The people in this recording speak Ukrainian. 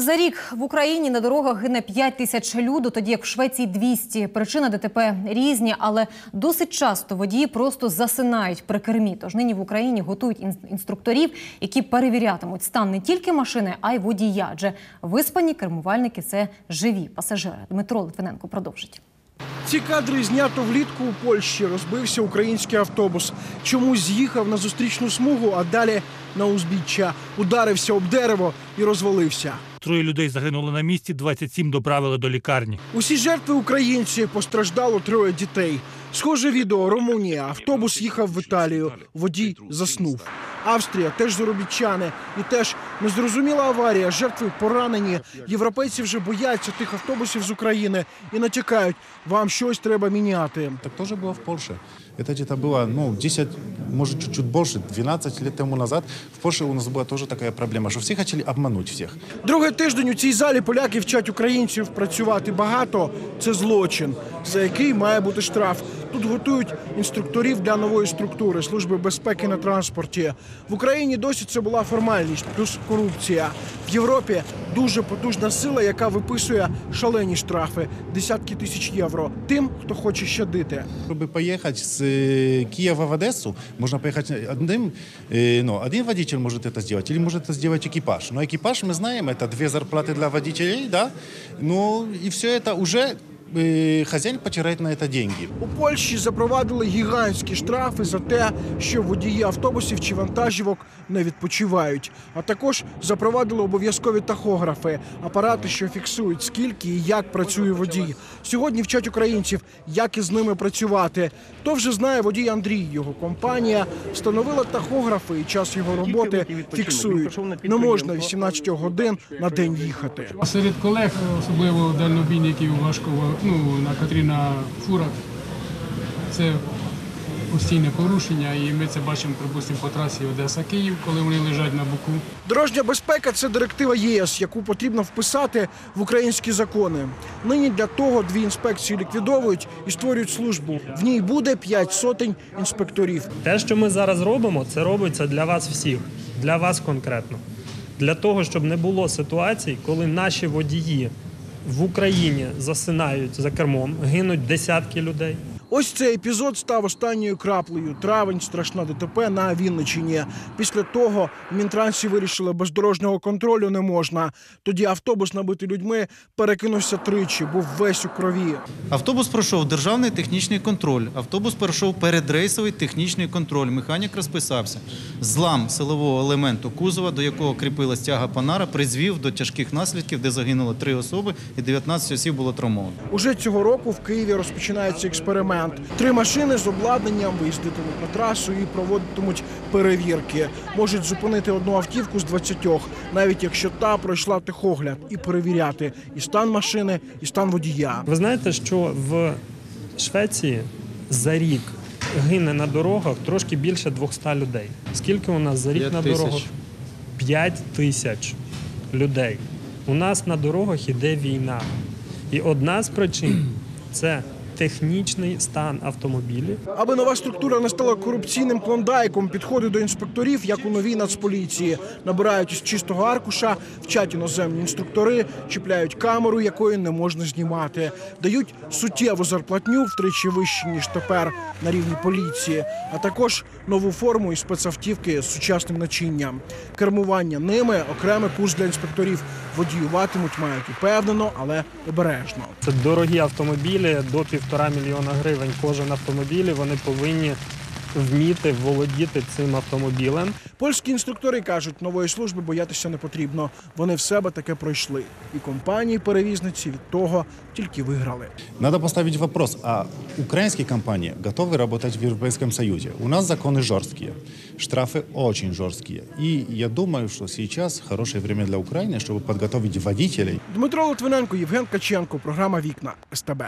За рік в Україні на дорогах гине 5 тисяч люду, тоді як в Швеції 200. Причини ДТП різні, але досить часто водії просто засинають при кермі. Тож нині в Україні готують інструкторів, які перевірятимуть стан не тільки машини, а й водія. Адже виспані кермувальники це живі пасажири. Дмитро Литвиненко продовжить. Ці кадри знято влітку у Польщі. Розбився український автобус. Чомусь з'їхав на зустрічну смугу, а далі на узбіччя. Ударився об дерево і розвалився. Троє людей загинули на місці, 27 доправили до лікарні. Усі жертви українці постраждало троє дітей. Схоже відео Румунія. Автобус їхав в Італію. Водій заснув. Австрія теж заробітчани. І теж незрозуміла аварія. Жертви поранені. Європейці вже бояться тих автобусів з України і натякають. Вам щось треба міняти. Так тоже было в Польше. Это где-то было, ну, 10, может, чуть-чуть больше, 12 лет тому назад. В Польше у нас была тоже такая проблема, что все хотели обмануть всех. Другий тиждень у цій залі поляки вчать українців працювати багато. Це злочин, за який має бути штраф. Тут готують інструкторів для нової структури служби безпеки на транспорті. В Україні досі це була формальність, плюс корупція. В Європі дуже потужна сила, яка виписує шалені штрафи десятки тисяч євро тим, хто хоче щадити. Чтобы поехать с э, Киева в Одессу, можно поехать одним, э, ну, один водитель может это сделать, или может это сделать экипаж. Но экипаж, мы знаем, это две зарплаты для водителей, да, ну, и все это уже хозяин потеряет на это деньги. У Польщі запровадили гігантські штрафи за те, що водії автобусів чи вантажівок не відпочивають. А також запровадили обов'язкові тахографи, апарати, що фіксують скільки і як працює водій. Сьогодні вчать українців, як із ними працювати. То вже знає водій Андрій. Його компанія встановила тахографи і час його роботи фіксують. Не можна 18 годин на день їхати. Серед колег, особливо дальнобійників важкого, ну, на котрі на фурах, це постійне порушення, і ми це бачимо, припустимо, по трасі Одеса-Київ, коли вони лежать на боку. Дорожня безпека це директива ЄС, яку потрібно вписати в українські закони. Нині для того дві інспекції ліквідовують і створюють службу. В ній буде п'ять сотень інспекторів. Те, що ми зараз робимо, це робиться для вас всіх, для вас конкретно. Для того, щоб не було ситуацій, коли наші водії в Україні засинають за кермом, гинуть десятки людей. Ось цей епізод став останньою краплею. Травень, страшна ДТП на Вінничині. Після того в Мінтрансі вирішили, без дорожнього контролю не можна. Тоді автобус, набитий людьми, перекинувся тричі, був весь у крові. Автобус пройшов державний технічний контроль. Автобус пройшов передрейсовий технічний контроль. Механік розписався. Злам силового елементу кузова, до якого кріпилась тяга панара, призвів до тяжких наслідків, де загинуло три особи і 19 осіб було травмовано. Уже цього року в Києві розпочинається експеримент. Три машини з обладнанням виїздитимуть на трасу і проводитимуть перевірки. Можуть зупинити одну автівку з 20, навіть якщо та пройшла техогляд, і перевіряти і стан машини, і стан водія. Ви знаєте, що в Швеції за рік гине на дорогах трошки більше 200 людей. Скільки у нас за рік на дорогах? 5 тисяч людей. У нас на дорогах іде війна. І одна з причин це технічний стан автомобілів. Аби нова структура не стала корупційним клондайком, підходи до інспекторів, як у новій нацполіції, набирають із чистого аркуша, вчать іноземні інструктори, чіпляють камеру, якої не можна знімати, дають суттєву зарплатню втричі вищі ніж тепер на рівні поліції, а також нову форму і спецавтівки з сучасним начинням. Кермування ними окремий курс для інспекторів водіюватимуть мають упевнено, але обережно. Це дорогі автомобілі до півтора мільйона гривень. Кожен автомобіль вони повинні вміти володіти цим автомобілем. Польські інструктори кажуть, нової служби боятися не потрібно. Вони в себе таке пройшли. І компанії-перевізниці від того тільки виграли. Надо поставить вопрос, а украинские компании готовы работать в Европейском Союзе? У нас законы жесткие, штрафы очень жесткие. И я думаю, что сейчас хорошее время для Украины, чтобы подготовить водителей Дмитро Литвиненко, Євген Каченко. Програма Вікна СТБ.